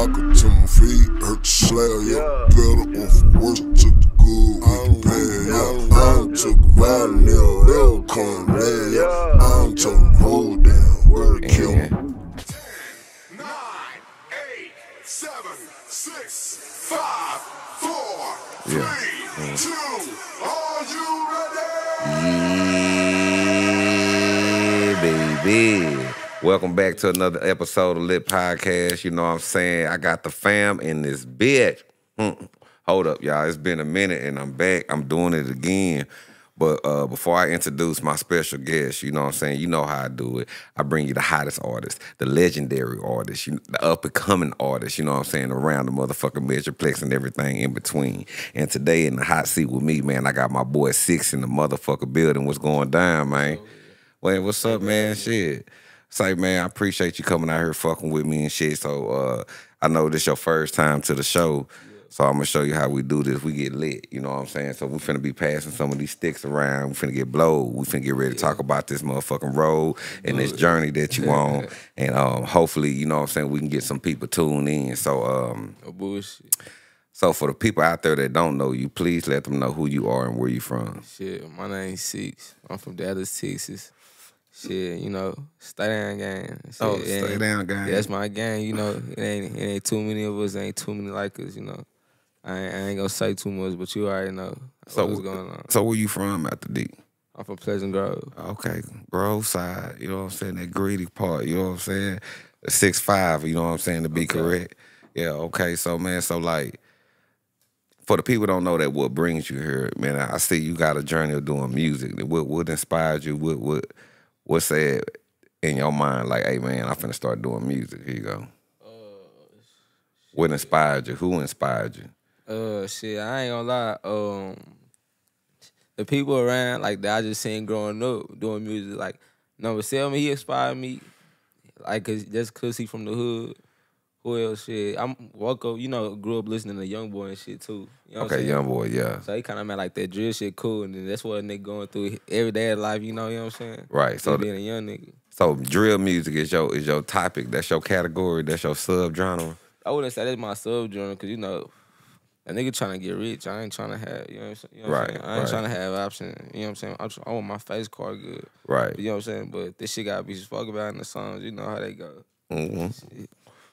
Knocker to my feet, hurt the slab, yeah. Better off worse, took the good with the bad, yeah. I don't took violent, yeah. They'll come bad, yeah. I don't took the whole damn word, kill me. Nine, eight, seven, six, five, four, Yeah. two. Are you ready? Yeah, baby. Welcome back to another episode of Lit Podcast. You know what I'm saying? I got the fam in this bitch. Hmm. Hold up, y'all. It's been a minute and I'm back. I'm doing it again. But uh, before I introduce my special guest, you know what I'm saying? You know how I do it. I bring you the hottest artist, the legendary artist, you the up and coming artist, you know what I'm saying, around the motherfucking Metroplex and everything in between. And today in the hot seat with me, man, I got my boy Six in the motherfucker building. What's going down, man? Wait, what's up, man? Shit. Say, man, I appreciate you coming out here fucking with me and shit. So uh I know this your first time to the show. So I'm gonna show you how we do this. We get lit, you know what I'm saying? So we finna be passing some of these sticks around. We finna get blowed. We finna get ready to talk about this motherfucking road and this journey that you on. And um hopefully, you know what I'm saying, we can get some people tuned in. So um No bullshit. so for the people out there that don't know you, please let them know who you are and where you from. Shit, my name's Six. I'm from Dallas, Texas. Shit, you know, stay down gang. Shit, Oh, stay down, gang. Yeah, that's my gang. You know, it ain't it ain't too many of us. Ain't too many like us. You know, I ain't, I ain't gonna say too much, but you already know So what's going on. So where you from out the deep? I'm from Pleasant Grove. Okay, Grove side, you know what I'm saying? That greedy part, you know what I'm saying? Six five, you know what I'm saying, to be correct. Yeah, okay. So man, so like for the people don't know that what brings you here, man, I see you got a journey of doing music. What what inspired you? What what what said in your mind, like, hey man, I'm finna start doing music. Here you go. What inspired you? Who inspired you? Uh, shit, I ain't gonna lie. Um, the people around like that I just seen growing up doing music, like number seven, he inspired me. Like, cause just cause he from the hood. Who else? Shit, I'm woke up. You know, grew up listening to Young Boy and shit too. You know Okay, young boy, yeah. So he kind of made like that drill shit cool, and then that's what a nigga going through every day of life. You know, you know what I'm saying? Right. So being a young nigga, So drill music is your is your topic. That's your category. That's your sub genre. I wouldn't say that's my sub genre, cause you know. A nigga trying to get rich. I ain't trying to have, you know what I'm saying? You know what I'm Right, saying? I ain't right. trying to have options. You know what I'm saying? I'm I want my face card good. Right. You know what I'm saying? But this shit gotta be spoke about in the songs. You know how they go. hmm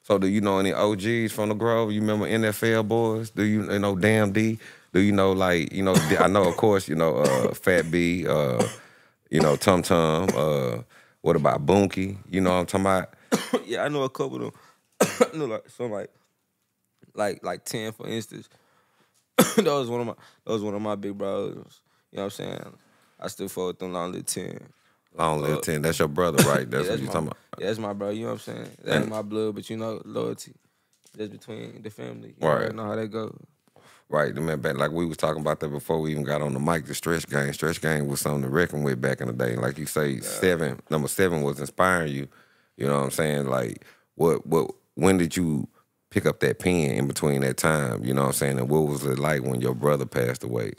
So, do you know any OGs from the Grove? You remember NFL boys? Do you, you know Damn D? Do you know like you know? I know of course you know uh, Fat B. Uh, you know Tum Tum. Uh, what about Boonky? You know what I'm talking about? yeah, I know a couple of them. I know like some like like like ten for instance. that was one of my that was one of my big brothers. You know what I'm saying? I still fuck with them little ten. Long live Uh, ten. That's your brother, right? That's Yeah, what you my, talking about. Yeah, that's my bro. You know what I'm saying? That's my blood, but you know loyalty. Just between the family. You Right. already know how that go. Right, the man back like we was talking about that before we even got on the mic. The stretch gang, stretch gang was something to reckon with back in the day. Like you say, seven number seven was inspiring you. You know what I'm saying? Like what what when did you pick up that pen in between that time? You know what I'm saying? And what was it like when your brother passed away?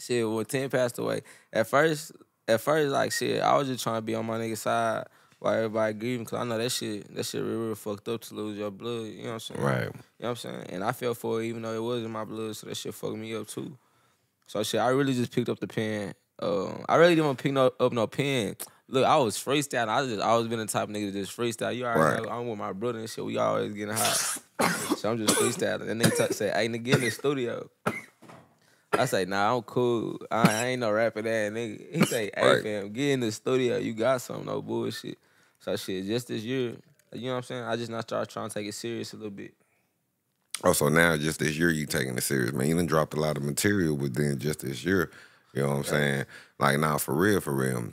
Shit, when Ten passed away, at first, at first, like shit, I was just trying to be on my nigga side while everybody grieving, cause I know that shit, that shit real, real fucked up to lose your blood. You know what I'm saying? Right. You know what I'm saying? And I felt for it, even though it was in my blood, so that shit fucked me up too. So shit, I really just picked up the pen. Um, I really didn't want to pick no, up no pen. Look, I was freestyling. I just always been the type of nigga to just freestyle. You already Right. know I'm with my brother and shit. We always getting hot. so I'm just freestyling. That nigga t- say, "Hey, nigga, get in the studio." I say, "Nah, I'm cool. I, I ain't no rapper that nigga." He say, "Hey, Right. fam, get in the studio. You got something, no bullshit." So shit, just this year, you know what I'm saying? I just not start trying to take it serious a little bit. Oh, so now just this year you taking it serious, man. You done dropped a lot of material within just this year. You know what I'm saying? Like now for real, for real.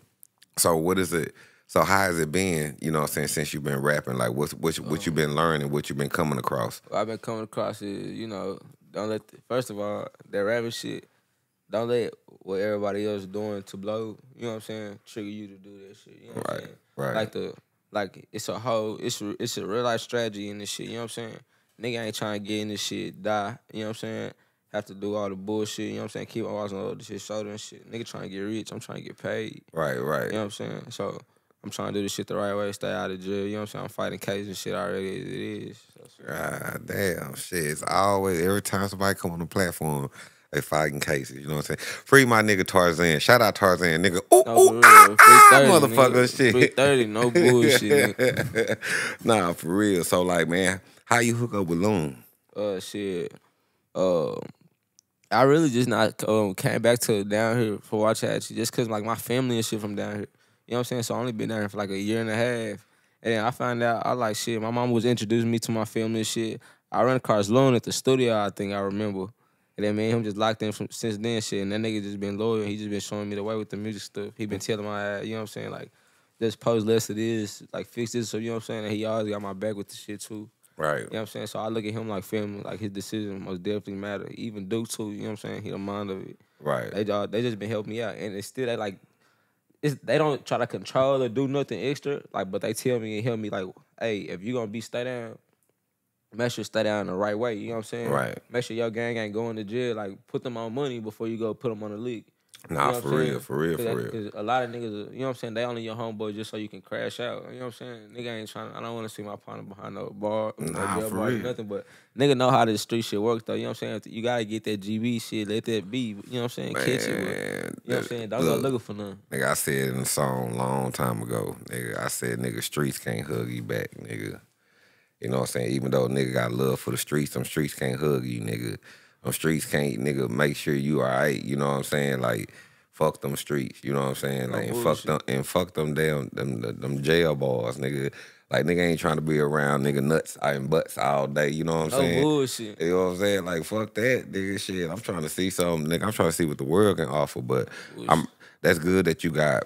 So what is it? So how has it been, you know what I'm saying, since you've been rapping? Like what's what, what you've um, been learning, what you've been coming across? I've been coming across is, you know, don't let the, first of all that rapping shit. Don't let what everybody else is doing to blow. You know what I'm saying? Trigger you to do that shit. You know what I'm Right, saying? right. Like the like it's a whole it's a, it's a real life strategy in this shit. You know what I'm saying? Nigga ain't trying to get in this shit, die. You know what I'm saying? Have to do all the bullshit. You know what I'm saying? Keep on watching all the shit shoulder and shit. Nigga trying to get rich. I'm trying to get paid. Right, right. You know what I'm saying? So I'm trying to do this shit the right way, stay out of jail. You know what I'm saying? I'm fighting cases and shit already as it is. God damn, shit. It's always every time somebody come on the platform, they fighting cases. You know what I'm saying? Free my nigga Tarzan. Shout out Tarzan, nigga. Ooh, No, ooh, ah, Free ah, 30, motherfucker, nigga. shit. Free 30, no bullshit. nah, for real. So like, man, how you hook up with Loon? uh shit. Uh, I really just not um, came back to down here for Waxahachie just cause like my family and shit from down here. You know what I'm saying? So I only been down here for like a year and a half. And then I found out I like shit. My mom was introducing me to my family and shit. I run cars Loon at the studio, I think I remember. And then me and him just locked in from since then shit. And that nigga just been loyal. He just been showing me the way with the music stuff. He been telling my ass, you know what I'm saying? Like, just post less of this, like fix this. So you know what I'm saying? And he always got my back with the shit too. Right. You know what I'm saying? So I look at him like family, like his decision most definitely matter. Even Duke too, you know what I'm saying? He the mind of it. Right. They they just been helping me out. And it's still they like it's they don't try to control or do nothing extra. Like, but they tell me and help me like, hey, if you gonna be stay down, make sure stay down the right way. You know what I'm saying? Right. Make sure your gang ain't going to jail. Like put them on money before you go put them on the league. Nah, You know for real, for real, for real. Cause a lot of niggas, you know what I'm saying? They only your homeboy just so you can crash out. You know what I'm saying? Nigga ain't trying. I don't want to see my partner behind no bar, Nah, jail for bar, real. nothing. But nigga know how the street shit works though. You know what I'm saying? You gotta get that GB shit. Let that be. You know what I'm saying? Catch it. With, Man, you know what I'm saying? Don't look, go looking for nothing. Nigga, I said in a song long time ago, nigga, I said nigga streets can't hug you back, nigga. You know what I'm saying? Even though nigga got love for the streets, them streets can't hug you, nigga. Them streets can't, nigga, make sure you alright. You know what I'm saying? Like, fuck them streets. You know what I'm saying? Like, and fuck them, and fuck them damn them them, them jail bars, nigga. Like, nigga ain't trying to be around nigga nuts and butts all day. You know what I'm No saying? bullshit. You know what I'm saying? Like fuck that, nigga. Shit, I'm trying to see something, nigga. I'm trying to see what the world can offer. But I'm that's good that you got.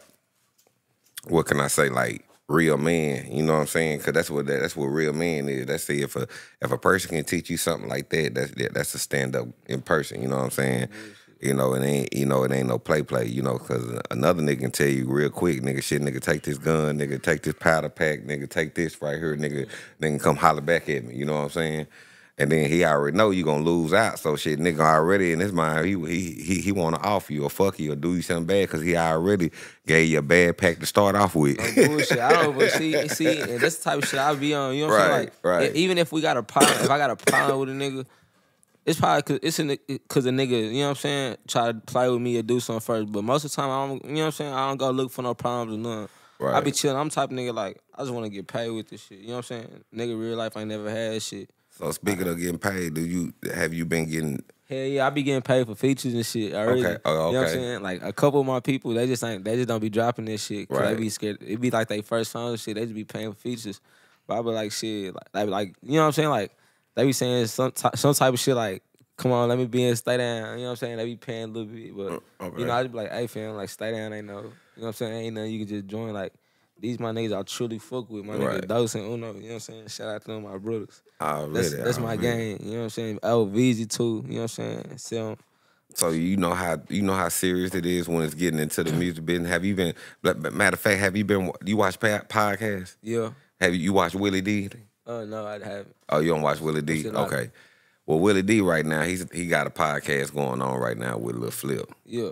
What can I say? Like real man. You know what I'm saying? Because that's what that, that's what real man is. That's see if a if a person can teach you something like that, that's that, that's a stand up in person. You know what I'm saying? You know, it ain't you know it ain't no play play. You know, because another nigga can tell you real quick, nigga, shit, nigga, take this gun, nigga, take this powder pack, nigga, take this right here, nigga, nigga, come holler back at me. You know what I'm saying? And then he already know you gonna lose out. So shit, nigga already in his mind, he he he, he want to offer you or fuck you or do you something bad because he already gave you a bad pack to start off with. No bullshit. I don't but see see and that's the type of shit I be on. You know what I'm saying? Like Right, right. even if we got a problem, if I got a problem with a nigga, it's probably cause it's a, ni- cause a nigga, you know what I'm saying, try to play with me or do something first. But most of the time I don't you know what I'm saying, I don't go look for no problems or nothing. Right. I be chilling. I'm the type of nigga like I just want to get paid with this shit. You know what I'm saying? Nigga, real life ain't never had shit. So speaking of getting paid, do you have you been getting Hell yeah, I be getting paid for features and shit already. Okay. Oh, You know what I'm saying? Like a couple of my people, they just ain't they just don't be dropping this shit. Cause Right. they be scared. It be like they first song and shit. They just be paying for features. But I be like shit, like, like, you know what I'm saying? Like they be saying some some type of shit like, come on, let me be in, stay down. You know what I'm saying? They be paying a little bit, but Uh, okay. you know I just be like, hey fam, like stay down, ain't no, you know what I'm saying? Ain't nothing you can just join. Like these my niggas I truly fuck with. My Right. nigga Dose and Uno. You know what I'm saying? Shout out to them, my brothers. already? That's, that's my game. You know what I'm saying? Oh, VZ too. You know what I'm saying? So. So you know how you know how serious it is when it's getting into the music business. Have you been? Matter of fact, have you been? You watch pa- podcasts? Yeah. Have you, you watched Willie D? Oh no, I haven't. Oh, you don't watch Willie D? Okay. Well, Willie D right now, he's he got a podcast going on right now with Lil Flip. Yeah.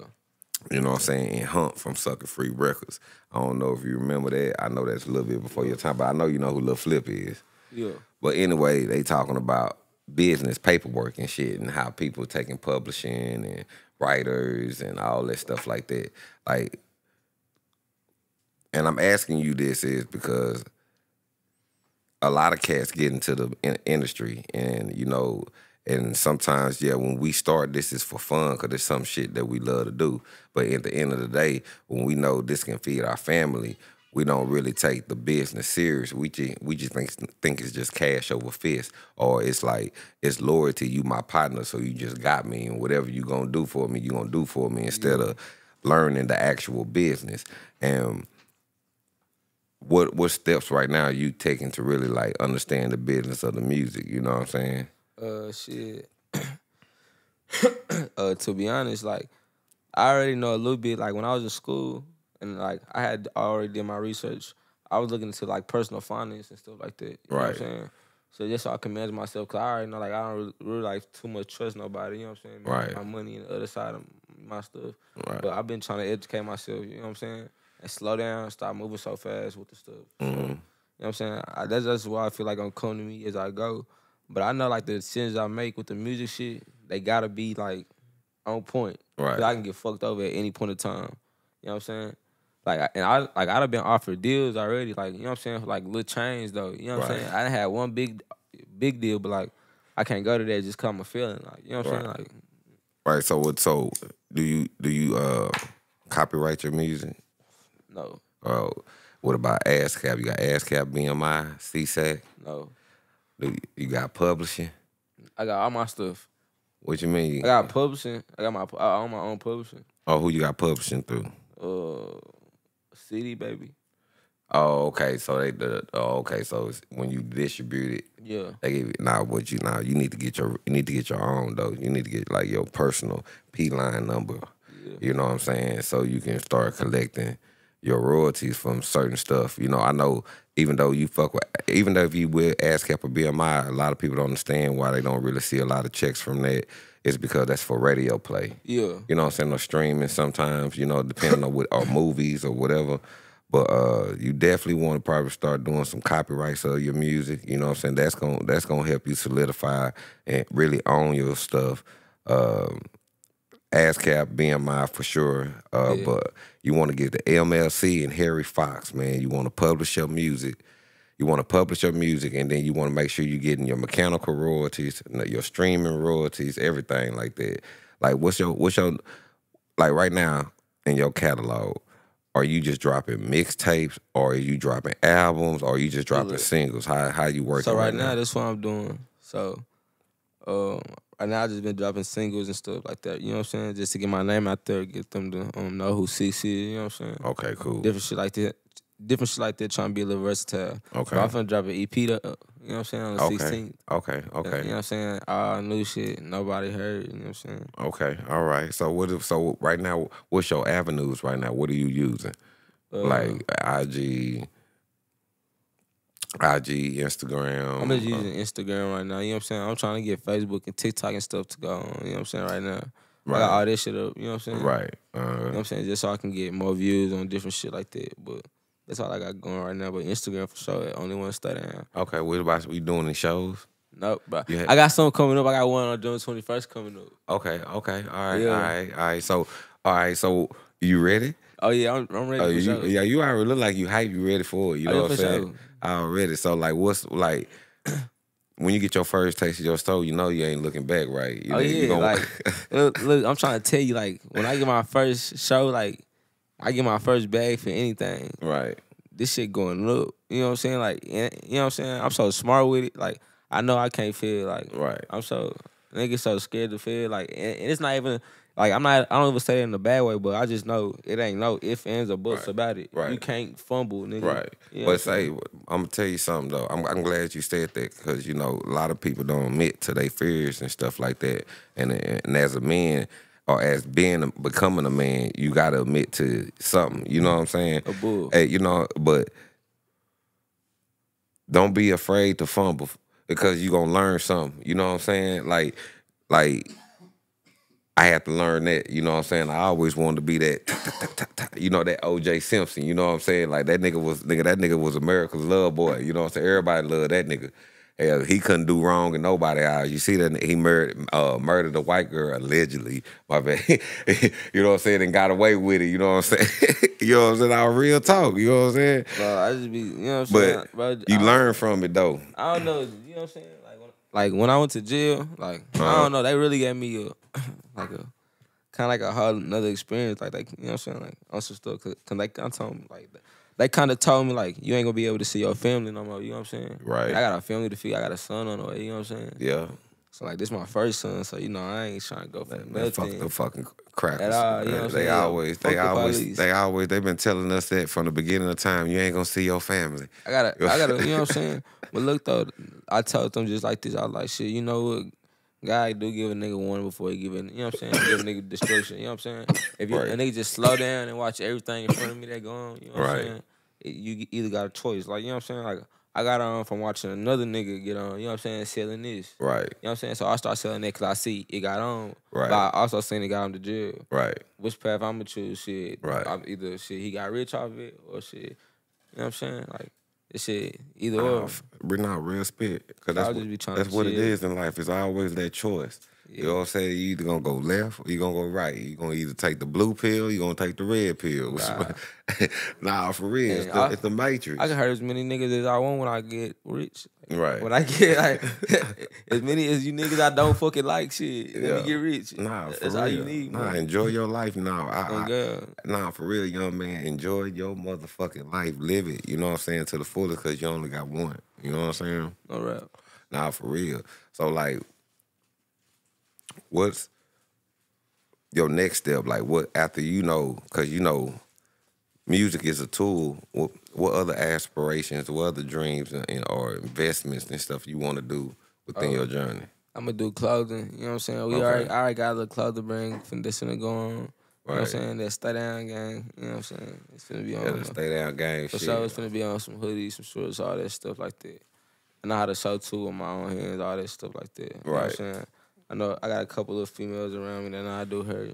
You know what I'm saying? And Hunt from Sucka Free Records. I don't know if you remember that. I know that's a little bit before your time, but I know you know who Lil Flip is. Yeah. But anyway, they talking about business paperwork and shit and how people taking publishing and writers and all that stuff like that. Like and I'm asking you this is because a lot of cats get into the in- industry and you know and sometimes yeah when we start this is for fun because it's some shit that we love to do but at the end of the day when we know this can feed our family we don't really take the business serious we just we just think think it's just cash over fist or it's like it's loyalty you my partner so you just got me and whatever you gonna do for me you gonna do for me instead of learning the actual business and what what steps right now are you taking to really like understand the business of the music? You know what I'm saying? Uh shit. uh to be honest, like I already know a little bit, like when I was in school and like I had already did my research, I was looking into like personal finance and stuff like that. You know what Right. I'm saying? So just so I can manage myself, cause I already know like I don't really, really like too much trust nobody. You know what I'm saying? Right. My money and the other side of my stuff. Right. But I've been trying to educate myself. You know what I'm saying? and slow down, stop moving so fast with the stuff. Mm-hmm. you know what I'm saying? I, that's just why I feel like I'm coming to me as I go. But I know like the decisions I make with the music shit, they gotta be like on point. Right. I can get fucked over at any point of time. You know what I'm saying? Like and I like I'd have been offered deals already, like, you know what I'm saying, like little chains though. You know what I'm saying? I had one big big deal, but like I can't go to that just cause I'm a feeling. Like, you know what I'm saying? Like Right. So what? So do you do you uh copyright your music? no, Uh, what about ASCAP? You got ASCAP, BMI, SESAC. no. You, got publishing? I got all my stuff. What you mean? I got publishing. I got my I own my own publishing. oh, who you got publishing through? Uh, CD baby. Oh, okay. So they the oh, okay. So it's when you distribute it, Yeah. they give you now what you now you need to get your you need to get your own though. You need to get like your personal P line number. You know what I'm saying? So you can start collecting your royalties from certain stuff. You know, I know even though you fuck with even though if you with ASCAP or BMI, a lot of people don't understand why they don't really see a lot of checks from that. It's because that's for radio play. Yeah. You know what I'm saying? Or streaming sometimes, you know, depending on what or movies or whatever. But uh you definitely want to probably start doing some copyrights of your music. You know what I'm saying? That's gonna that's gonna help you solidify and really own your stuff. Um ASCAP, BMI for sure. Uh, Yeah. But you want to get the MLC and Harry Fox, man. You want to publish your music. You want to publish your music, and then you want to make sure you're getting your mechanical royalties, your streaming royalties, everything like that. Like, what's your what's your like right now in your catalog? Are you just dropping mixtapes, or are you dropping albums, or are you just dropping Look. singles? How how you working So right now, now? that's what I'm doing. So, um, now I just been dropping singles and stuff like that. You know what I'm saying? Just to get my name out there, get them to um, know who CC is. You know what I'm saying? Okay, cool. Different shit like that. Different shit like that. Trying to be a little versatile. Okay. But I'm finna drop an EP. To, uh, you know what I'm saying? On the Okay, 16th. okay, okay. You know what I'm saying? All new shit. Nobody heard. You know what I'm saying? Okay, all right. So what? If, so right now, what's your avenues right now? What are you using? Uh, like IG, IG, Instagram. I'm just uh, using Instagram right now. You know what I'm saying? I'm trying to get Facebook and TikTok and stuff to go on. You know what I'm saying? Right now. I Right. got all this shit up. You know what I'm saying? right. You know what Uh, I'm saying? Just so I can get more views on different shit like that. But that's all I got going right now. But Instagram for sure. Only one to stay down. okay. What about we doing the shows? Nope. But You had- I got something coming up. I got one on June 21st coming up. Okay. Okay. All right. Yeah. All right. All right. So all right. So you ready? Oh yeah, I'm, I'm ready Oh, for you, sure. yeah. You already look like you hype. You ready for it? You Oh, know yeah, what I'm saying? sure. Already. So like, what's like? When you get your first taste of your stove, you know you ain't looking back, right? You Oh know, you yeah, gonna- like look, look, I'm trying to tell you, like when I get my first show, like I get my first bag for anything. right. This shit going up. You know what I'm saying? Like you know what I'm saying? I'm so smart with it. Like I know I can't feel like Right. I'm so niggas so scared to feel like and, and it's not even like I'm not I don't even say it in a bad way, but I just know it ain't no ifs, ands, or buts Right. about it. Right. You can't fumble, nigga. Right. You know but say. I'm gonna tell you something though. I'm, I'm glad you said that because you know a lot of people don't admit to their fears and stuff like that. And and as a man or as being becoming a man, you gotta admit to something. You know what I'm saying? A bull. Hey, you know, but don't be afraid to fumble because you gonna learn something. You know what I'm saying? Like, like. I had to learn that, you know what I'm saying? I always wanted to be that, you know, that OJ Simpson, you know what I'm saying? Like that nigga was, nigga, that nigga was America's love boy, you know what I'm saying? Everybody loved that nigga. Hell, he couldn't do wrong in nobody eyes. You see that he murdered, uh, murdered a white girl allegedly, my bad. you know what I'm saying? And got away with it, you know what I'm saying? you know what I'm saying? Our real talk, you know what I'm saying? Bro, I just be, you know what I'm saying? But you I- learn from it though. I don't know. You know what I'm saying? Like when, like when I went to jail, like I Uh-huh. don't know. They really gave me a like a kind of like a whole another experience. Like like you know what I'm saying? Like on some stuff. Cause like I told me like they kind of told me like you ain't gonna be able to see your family no more. You know what I'm saying? Right. I got a family to feed. I got a son on the way. You know what I'm saying? Yeah. So like this my first son. So you know I ain't trying to go for Man, fuck nothing. the fucking crackers. At all, you know what they saying? always, they the always, police. they always, they've been telling us that from the beginning of time. You ain't gonna see your family. I gotta, I gotta, you know what I'm saying? But look though, I told them just like this. I was like, shit, you know what? God do give a nigga warning before he give it, you know what I'm saying? Give a nigga destruction, you know what I'm saying? If you, Right. a nigga just slow down and watch everything in front of me that go on, you know what Right. I'm saying? It- you either got a choice, like, you know what I'm saying? Like, I got on from watching another nigga get on. You know what I'm saying? Selling this. Right. You know what I'm saying? So I start selling that because I see it got on. Right. But I also seen it got him to jail. Right. Which path I'm gonna choose? Shit. Right. I'm either shit he got rich off it or shit. You know what I'm saying? Like this shit either or. Bring out real spit. Cause that's, what, just be trying that's what it is in life. It's always that choice. You know what I'm saying? You either gonna go left or you gonna go right. you gonna either take the blue pill, you gonna take the red pill. Nah. nah, for real. It's the, I- it's the matrix. I can hurt as many niggas as I want when I get rich. right. When I get like as many as you niggas I don't fucking like shit. Let Yeah. me get rich. Nah, for That's real. all you need. nah, enjoy your life now. I, Oh, I- Nah, for real, young man, enjoy your motherfucking life. Live it. You know what I'm saying? To the fullest because you only got one. You know what I'm saying? All right. Nah, for real. So like, what's your next step? Like, what after you know? Because you know, music is a tool. What what other aspirations? What other dreams and, and- or investments and stuff you want to do within your uh, journey? I'm gonna do clothing. You know what I'm saying? We Okay. already, I already got a little clothing brand from this finna go on. You know what I'm Right. saying? That stay down gang. You know what I'm saying? It's finna be on. Yeah, the stay down gang For shit. sure, it's finna be on some hoodies, some shorts, all that stuff like that. And I know how to sew too with my own hands, all that stuff like that. You know what I'm Right. saying? I know I got a couple of females around me that know how to do hair. You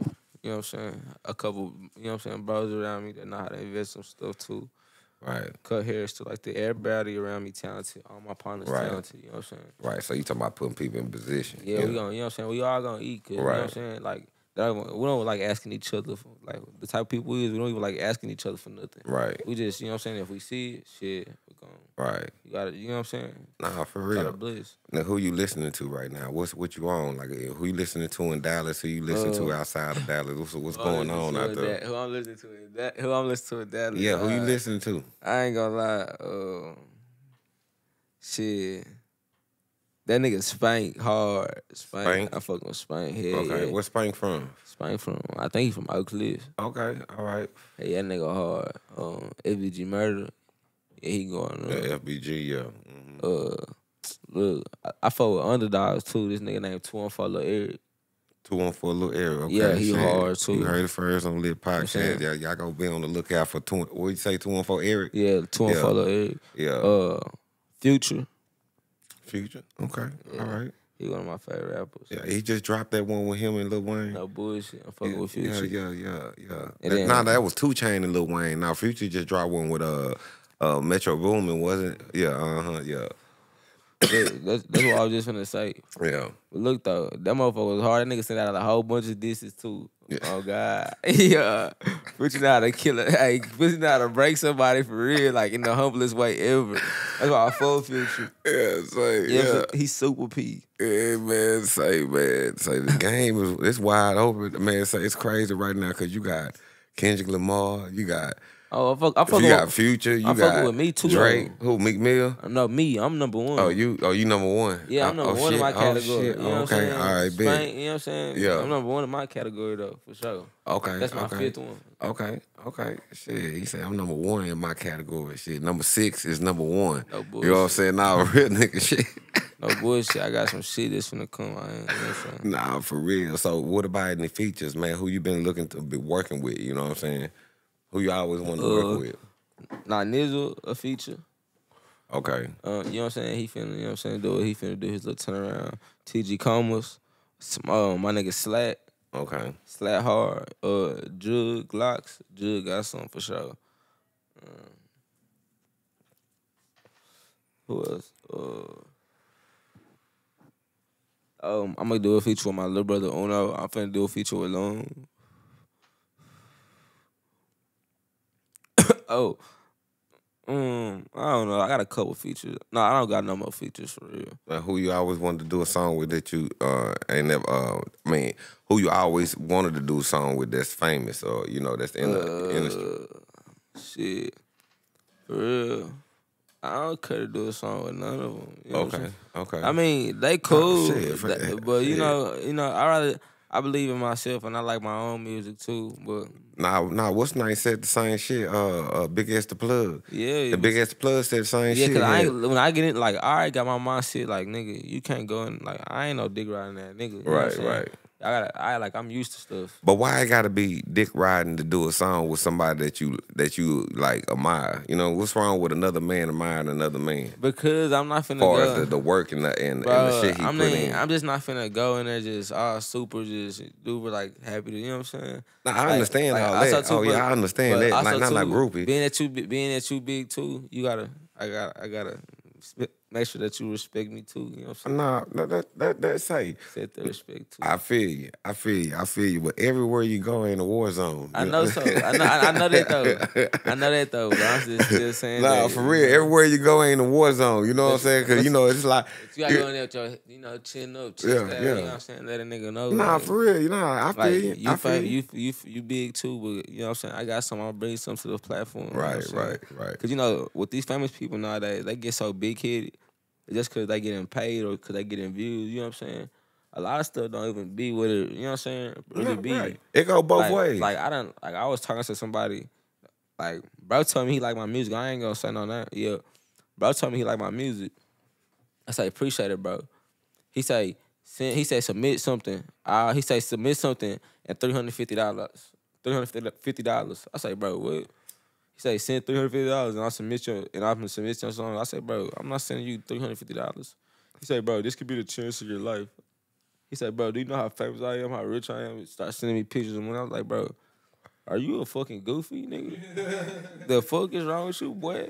know what I'm saying? A couple, you know what I'm saying, bros around me that know how to invest some stuff too. Right, Cut hair, stuff like the Everybody around me talented. All my partners Right. talented. You know what I'm saying? right. So you talking about putting people in position? Yeah, you we know? gonna, you know what I'm saying? We all gonna eat, cause, you know what I'm saying? Like, we don't like asking each other for, like, the type of people we is, we don't even like asking each other for nothing. Right, We just, you know what I'm saying? If we see it, shit, we gonna, right. you gotta, you know what I'm saying? Nah, for real. bliss. Now, who you listening to right now? What's what you on? Like, uh, who you listening to in Dallas? Who you listen to Uh, outside of Dallas? What's, what's going on out there? That, who I'm listening to is that, who I'm listening to that. Yeah, who you uh, listening to? I ain't gonna lie, um, shit. That nigga Spank hard. Spank. Spank? I fucking with Spank. Hell Okay, yeah. where's Spank from? Spank from, I think he from Oak Cliff. Okay, all right. Hey, that nigga hard. Um, FBG murder. Yeah, he going. Yeah, Uh, FBG, yeah. Mhm. uh, look, I, I fuck with underdogs too. This nigga named Two One Four Lil Eric. Two one four little area. Okay, Yeah, he shit. hard, too. You heard it first on Lit Podcast. Yeah, y'all gonna be on the lookout for two. What you say? Two one four Eric. Yeah, Two One Yeah. Lil Eric. Yeah, Uh, Future. Future. Okay, all right. He one of my favorite rappers. Yeah, he just dropped that one with him and Lil Wayne. No bullshit. I'm fucking yeah, with yeah, Future. yeah, yeah, yeah. And That- nah, that was Two Chain and Lil Wayne. Now Future just dropped one with uh, uh Metro Boomin, wasn't? it? Yeah, uh huh, yeah, Yeah, that's, that's what I was just gonna say. yeah. But look though, that motherfucker was hard. That nigga sent out a whole bunch of disses too. Oh God, yeah. Future know how to kill it. Hey, Future know how to break somebody for real, like in the humblest way ever. That's why I full Future. Yeah, say, Yeah, yeah. he's super P. Yeah, man, say, man, say the game is it's wide open. Man, say it's crazy right now because you got Kendrick Lamar, you got Oh, I fuck, I fuck you got with, Future, you fucking got with me too, Drake, who Meek Mill. no me. I'm number one. Oh, you, oh, you number one. Yeah, I'm Oh, number oh, one in shit. my Oh, category. shit. You know what I'm okay, saying? all right, bet. You know what I'm saying? Yeah. I'm number one in my category though, for sure. Okay, That's my okay. fifth one. Okay, okay. Shit, he said I'm number one in my category. Shit, number six is number one. No bullshit. you know what I'm saying? Nah, real nigga shit. No bullshit. I got some shit that's finna come. I ain't, you know nah, for real. So, what about any features, man? Who you been looking to be working with? You know what I'm saying? Who you always want to Uh, work with? Nah, Nizzle a feature. Okay. Uh, you know what I'm saying? He finna, you know what I'm saying? Do what he finna do his little turnaround. TG Comas, uh, my nigga Slack, Okay. Slack hard. Uh, Jug Locks, Jug got some for sure. Um, who else? Uh, um, I'm gonna do a feature with my little brother Uno. I'm finna do a feature with Long. Oh, um, I don't know. I got a couple features. No, I don't got no more features for real. Who you always wanted to do a song with that you uh ain't never uh I mean who you always wanted to do a song with that's famous or you know that's in the industry. Uh, shit, for real. I don't care to do a song with none of them. You know Okay, okay. I mean, they cool, shit, but you shit. know, you know, I rather I believe in myself and I like my own music too. But Nah, nah. What's name said the same shit? Uh, uh Big S the plug. yeah, The Big S the plug said the same yeah, shit. cause I yeah. ain't, when I get in, like I already got my mindset, like nigga, you can't go in, like I ain't no dick riding that nigga. You know what I'm Right, right. I gotta, I like, I'm used to stuff. But why it gotta be dick riding to do a song with somebody that you that you like admire? You know, what's wrong with another man admiring another man? Because I'm not finna As far go. as the, the work and the and, and the shit he I put mean, in. I'm just not finna go in there just all super, just duper like happy to, you know what I'm saying? Nah, I Like- understand like, all also that. too, oh yeah, I understand that. Like not like too, groupie. Being that you being that you big too, you gotta, I gotta, I gotta make sure that you respect me too. You know what I'm saying? Nah, that that that, that say. Set the respect too. I feel you. I feel you. I feel you. But everywhere you go ain't a war zone. I know so. I know. I, I know that though. I know that though. But I'm just still saying. Nah, that, for real. Everywhere you go ain't a war zone. You know what I'm saying? Because you know it's like. You gotta go in there with your, you know, chin up, chin Yeah, down, yeah. You know what I'm saying? Let a nigga know. Nah, like, for real. You know, I feel Like you. you, I feel you. you, you, you big too, but you know what I'm saying. I got some. I'll bring some to the platform. you know Right, right, right. Cause you know, with these famous people nowadays, they get so big headed just cause they getting paid or cause they getting views. You know what I'm saying? A lot of stuff don't even be what it. You know what I'm saying? Really Yeah, be. right. It go both like, ways. Like I don't like I was talking to somebody, like bro told me he like my music. I ain't gonna say no that. Yeah, bro told me he like my music. I say appreciate it, bro. He say send, he say submit something. Uh, he say submit something and three hundred fifty dollars. Three hundred fifty dollars. I say, bro, what? He said, send three hundred fifty dollars and I'll submit your and I'm gonna submit your song. I say, bro, I'm not sending you three hundred fifty dollars. He said, bro, this could be the chance of your life. He said, bro, do you know how famous I am, how rich I am? Start sending me pictures. And when I was like, bro, are you a fucking goofy nigga? the fuck is wrong with you, boy?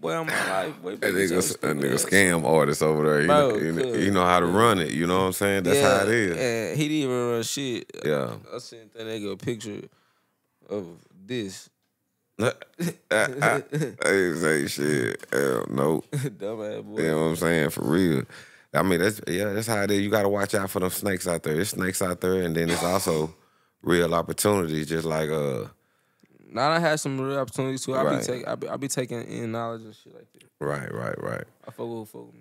Boy, I'm life, boy. That nigga, that nigga scam artist over there. He, Bro, know, he, he know how to run it. You know what I'm saying? That's how it is. And he didn't even run shit. Yeah. I sent that nigga a picture of this. I, I, I ain't say shit. Hell no. Dumbass boy. You know what I'm saying? For real. I mean, that's yeah, that's how it is. You gotta watch out for them snakes out there. There's snakes out there, and then it's also real opportunities, just like uh Now I had some real opportunities too. I Right. be taking, I be, I be taking in knowledge and shit like that. right, right, right. I fuck with, fuck with me.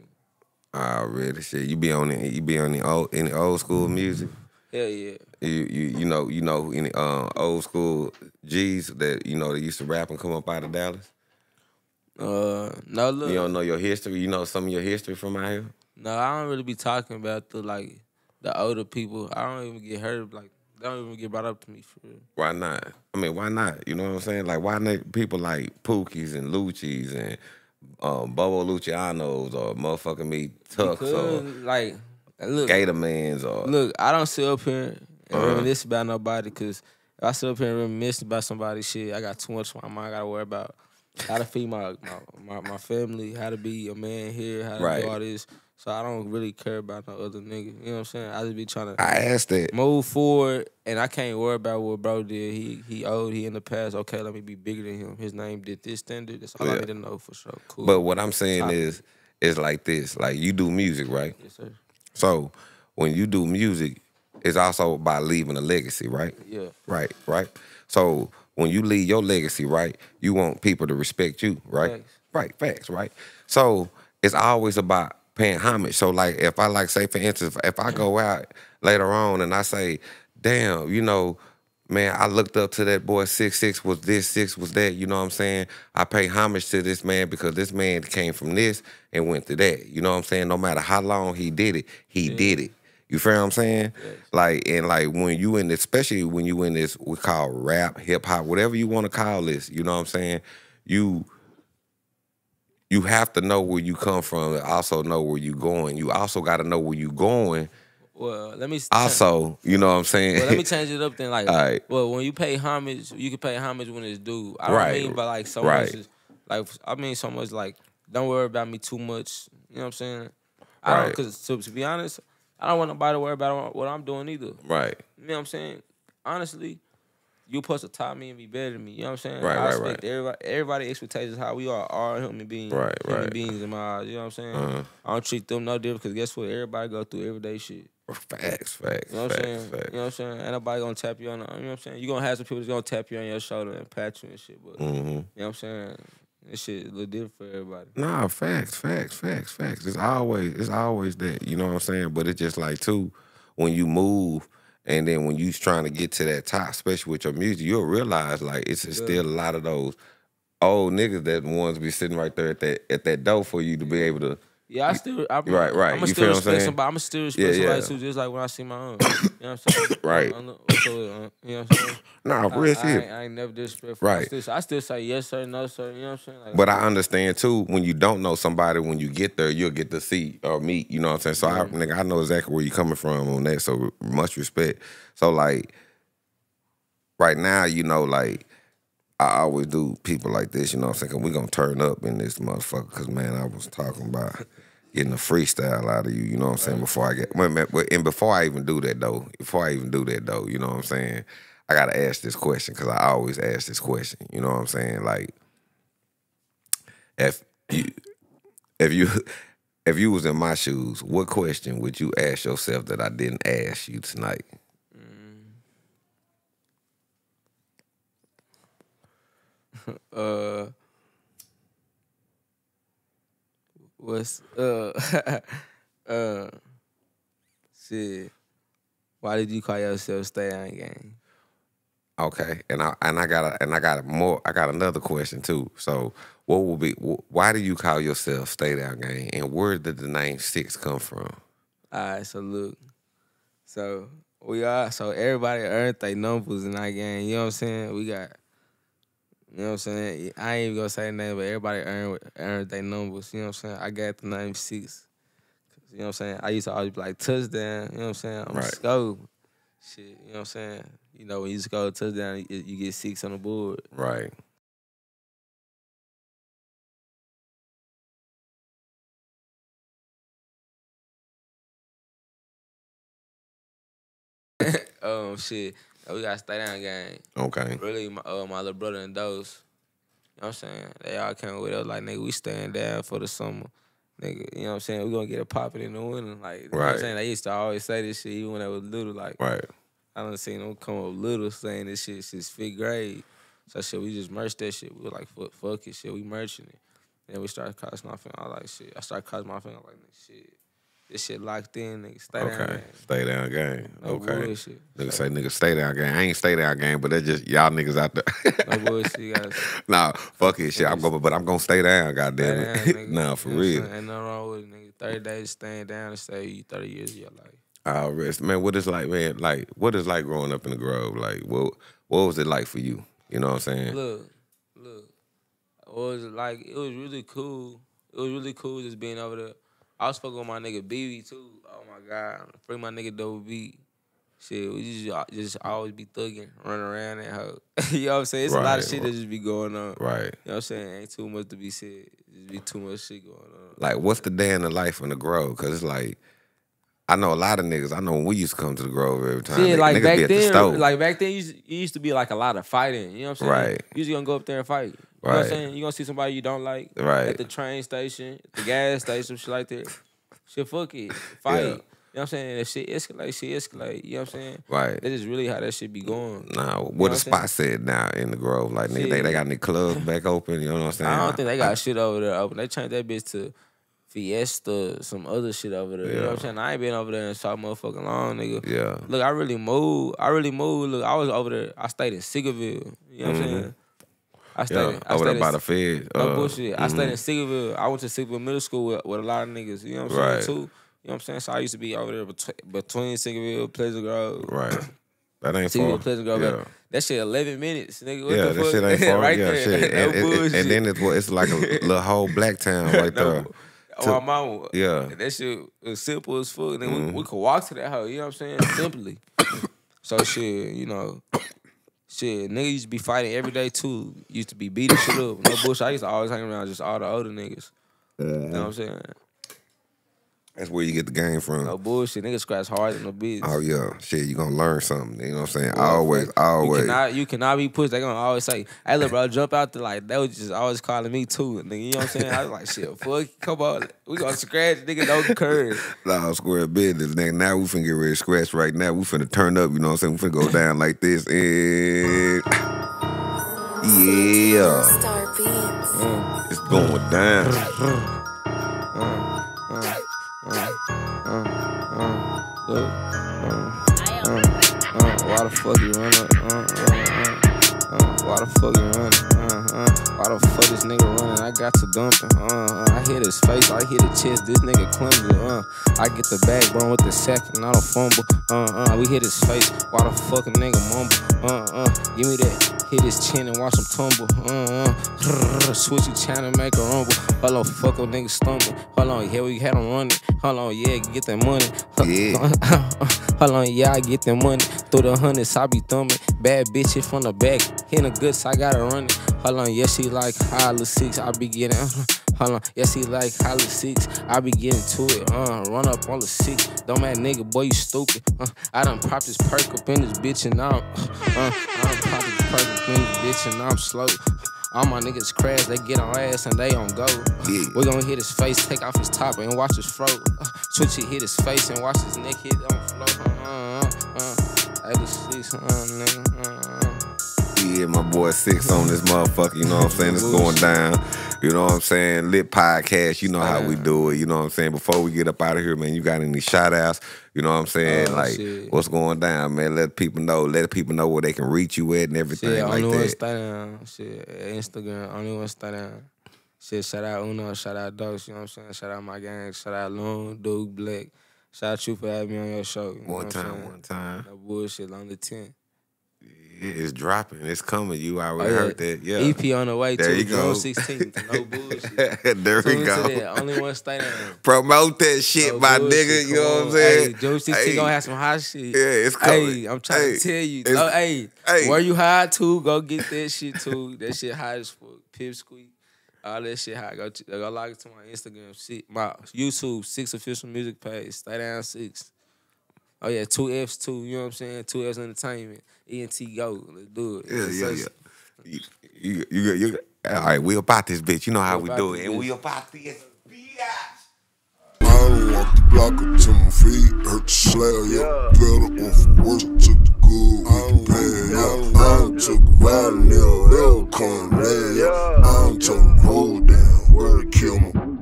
Already shit. You be on the you be on the old any old school music. Hell yeah. You you you know you know any uh, old school G's that you know that used to rap and come up out of Dallas. Uh, no look. You don't know your history. You know some of your history from out here. No, I don't really be talking about the like the older people. I don't even get heard like they don't even get brought up to me for real. Why not? I mean, why not? You know what I'm saying? Like, why not people like Pookies and Lucci's and um, Bobo Lucianos or motherfucking me Tux Because or like look, Gatormans or look, I don't sit up here and Uh-huh. reminisce about nobody because if I sit up here and reminisce about somebody shit, I got too much on my mind. I gotta worry about how to feed my my, my, my family, how to be a man here, how to Right. do all this. So I don't really care about no other nigga. You know what I'm saying? I just be trying to I asked that. move forward, and I can't worry about what bro did. He he old. He in the past. Okay, let me be bigger than him. His name did this standard. That's all I need to know for sure. Cool. But what I'm saying Stop. is, is like this. Like you do music, right? yes, sir. So when you do music, it's also about leaving a legacy, right? Yeah. Right, right. So when you leave your legacy, right, you want people to respect you, right? Facts. Right, facts, right. So it's always about paying homage. So like if I like say for instance, if I go out later on and I say, damn, you know, man, I looked up to that boy six six was this, six was that, you know what I'm saying? I pay homage to this man because this man came from this and went to that. You know what I'm saying? No matter how long he did it, he did it. You feel what I'm saying? Like and like when you in this, especially when you in this we call rap, hip hop, whatever you want to call this, you know what I'm saying? You you have to know where you come from and also know where you going. You also got to know where you going. Well, let me Also, you know what I'm saying? Well, let me change it up then. Like, All right. well, when you pay homage, you can pay homage when it's due. I don't Right. mean by like so Right. much. Is, like, I mean so much like, don't worry about me too much. You know what I'm saying? I Right. don't, cause to, to be honest, I don't want nobody to worry about what I'm doing either. right. You know what I'm saying? Honestly, you supposed to top me and be better than me. You know what I'm saying? Right, I right, respect right. everybody. Everybody expectations how we are are human beings. Right, human right. beings in my eyes. You know what I'm saying? Uh-huh. I don't treat them no different because guess what? Everybody go through everyday shit. Facts, facts, You know what I'm saying? facts. You know what I'm saying? Ain't nobody gonna tap you on the, you know what I'm saying? You gonna have some people that's gonna tap you on your shoulder and pat you and shit, but hmm you know what I'm saying? This shit look different for everybody. Nah, facts, facts, facts, facts. It's always it's always that. You know what I'm saying? But it's just like too, when you move and then when you trying to get to that top, especially with your music, you'll realize like it's still a lot of those old niggas that ones be sitting right there at that at that door for you to be able to Yeah, I still, I, Right, right. I'm You still I'm respect saying? somebody. I'm still respect Yeah, somebody yeah. too, just like when I see my own. You know what I'm saying? Right. I what's up, uh, you know what I'm saying? Nah, I, real I, shit. ain't, I ain't never disrespectful. Right. I still, I still say yes sir, no sir. You know what I'm saying? Like, But I understand too when you don't know somebody, when you get there, you'll get to see or meet. You know what I'm saying? So I, nigga, I know exactly where you're coming from on that. So much respect. So like, right now, you know, like I always do people like this. You know what I'm saying? we gonna turn up in this motherfucker. Cause man, I was talking about getting a freestyle out of you. You know what I'm saying? Before I get, wait, wait, and before I even do that though, before I even do that though, you know what I'm saying? I gotta ask this question because I always ask this question. You know what I'm saying? Like if you if you if you was in my shoes, what question would you ask yourself that I didn't ask you tonight? uh, what's uh, uh, shit. Why did you call yourself Stay On Gang? Okay, and I and I got a, and I got a more. I got another question too. So, what will be? Why do you call yourself Stay Down Gang? And where did the name Six come from? All right, so look, so we are so everybody earned their numbers in that game. You know what I'm saying? We got, you know what I'm saying? I ain't even gonna say the name, but everybody earned earned their numbers. You know what I'm saying? I got the name six. You know what I'm saying? I used to always be like touchdown. You know what I'm saying? I'm Right. scope. Shit, you know what I'm saying? You know when you score a touchdown, you, you get six on the board. Right. um, shit, we got to stay down gang. Okay. really my uh, my little brother and those. You know what I'm saying? They all came with us like nigga, we staying down for the summer. Nigga, you know what I'm saying? we gonna get it popping in the winter. Like you know what Right. I'm saying? They used to always say this shit even when I was little. Like Right. I done seen them come up little saying this shit since fifth grade. So shit, we just merged that shit. We were like, fuck, fuck it, shit. We merging it. Then we started crossing off, and I like shit. I started crossing my finger like, shit. This shit locked in, nigga. Stay down. Okay. man. Stay down gang. No Okay. bullshit. Nigga say nigga stay down gang. I ain't stay down gang, but that's just y'all niggas out there. No bullshit. You gotta nah, fuck it, shit. I'm going, but I'm gonna stay down. Goddamn it. down, nah, for You know what I'm real. Ain't nothing wrong with it, nigga. 30 mm. days staying down and stay you 30 years of your life. I'll rest, man. What is like, man? Like, what is like growing up in the Grove? Like, what what was it like for you? You know what I'm saying? Look, look. What was it like? It was really cool. It was really cool just being over there. I was fucking with my nigga BB too. Oh my god. Free my nigga Double B. Shit, we just uh, just always be thugging, running around that hoe. you know what I'm saying? It's a lot of shit that just be going on. Right. You know what I'm saying? Ain't too much to be said. Just be too much shit going on. Like, what's the day in the life in the Grove? Cause it's like, I know a lot of niggas. I know when we used to come to the Grove every time. Yeah, niggas, like niggas back be at the then, stove. like back then, you used, it used to be like a lot of fighting. You know what I'm saying? Right. You usually gonna go up there and fight. You know what I'm Right. saying? You gonna see somebody you don't like Right. at the train station, the gas station, shit like that. Shit, fuck it, fight. Yeah. You know what I'm saying? If shit escalate, shit escalate. You know what I'm saying? right. That's just really how that shit be going. Nah, what what the spot said now in the Grove? Like, nigga, they, they got any clubs back open? You know what I'm saying? I don't think they got shit over there open. They changed that bitch to Fiesta, some other shit over there. You know what I'm saying? I ain't been over there in so motherfucking long, nigga. Yeah. Look, I really moved. I really moved. Look, I was over there. I stayed in Seagoville. You know what I'm saying? I stayed. Yeah. in, I Over stayed there in, by the Fed. No uh, bullshit. I stayed in mhm. Seagoville. I went to Seagoville Middle School with, with a lot of niggas. You know what I'm Right. saying? Too. You know what I'm saying? So I used to be over there between, between Seagoville, Pleasant Grove. Right. That ain't Seagoville, far. Pleasant Grove. Yeah. That shit 11 minutes, nigga. What yeah, the that shit ain't far. right yeah, there. shit. no And, and- bullshit. and then it's what it's like a little whole black town right No there. Bu- Oh, my mama. Yeah. That shit was simple as fuck. Then we, Mhm. we could walk to that hoe, you know what I'm saying? Simply. so shit, you know. Shit, niggas used to be fighting every day too. Used to be beating shit up. No bullshit. I used to always hang around just all the older niggas. You know what I'm saying? That's where you get the game from. No bullshit. Niggas scratch hard than the bitch. Oh yeah, shit, you gonna learn something. You know what I'm saying? always, You always. cannot, you cannot be pushed. They gonna always say, "Hey, look, bro, jump out there." Like they was just always calling me too. Nigga, you know what I'm saying? I was like, "Shit, fuck, come on, we gonna scratch, nigga, no curve." Nah, square business. Nigga, now we finna get ready to scratch right now. We finna turn up, you know what I'm saying? We finna go down like this. And yeah, Star Beats. it's going down. Look, uh, uh, uh, why the fuck you run up? Uh, uh, uh, Uh, why the fuck you running? Uh, uh, why the fuck this nigga running? I got to dumping. Uh, uh, I hit his face, I hit his chest. This nigga clumsy. Uh, I get the bag, bro, with the sack and I don't fumble. Uh, uh, we hit his face. Why the fuck a nigga mumble? Uh, uh, give me that. Hit his chin and watch him tumble. Uh, uh, switch your channel, make a rumble. Hold on, fuck a nigga stumble. Hold on, here we had him running. Hold on, yeah, get that money. Yeah. Hold on, yeah, I get that money. Through the hundreds, I be thumbing. Bad bitch hit from the back. Hitting the goods, I gotta run it. Hold on, yeah, she like Holly six. I be getting. Hold on, yeah, she like Holly six. I be getting to it. Uh, run up on the six. Don't man, nigga, boy, you stupid. Uh, I done popped this perk up in this bitch and now. Uh, I done popped this perk up in this bitch and I'm slow. All my niggas crash, they get on ass and they on go. Yeah. We gon' hit his face, take off his top and watch his throat. Uh, switch it, hit his face and watch his neck hit on floor. Uh, uh, uh. 86, uh, nigga. Yeah, my boy Six on this motherfucker, you know what I'm saying? It's going down. You know what I'm saying? Lit podcast, you know how we do it, you know what I'm saying? Before we get up out of here, man, you got any shout outs? You know what I'm saying? Oh, like, shit. what's going down, man? Let people know. Let people know where they can reach you at and everything Shit, like only that. stay down. Shit, Instagram, only one stay down. Shit, shout out Uno, shout out Dose, you know what I'm saying? Shout out my gang, shout out Loon, Duke, Black. Shout out you for having me on your show. You One time, one time. No bullshit, on the 10. It's dropping. It's coming. You already Oh, yeah. heard that. Yeah. EP on the way There too, you go. June 16th. No bullshit. there we Tune into go. that. Only one stay down. Promote that shit, No my bullshit. nigga. You Come know what I'm saying? Hey, June 16th Hey. gonna have some hot shit. Yeah, it's coming. Hey, I'm trying Hey, to tell you. No, hey, hey. where you hot too? Go get that shit too. That shit hot as fuck. Pip squeak. All that shit hot. Go, ch- go log it to my Instagram, shit, my YouTube, six official music page. Stay down six. Oh yeah, two F's too. You know what I'm saying? Two F's entertainment. ENT go. Let's do it. Yeah, yeah, yeah. You, you, you, you, all right, we about this bitch. You know how We we do it. And we about this bitch. I don't walk the block until my feet hurt the slab. Yeah, better cool with the pain, yeah. I don't took violent, they'll come. I don't took down, where to kill me.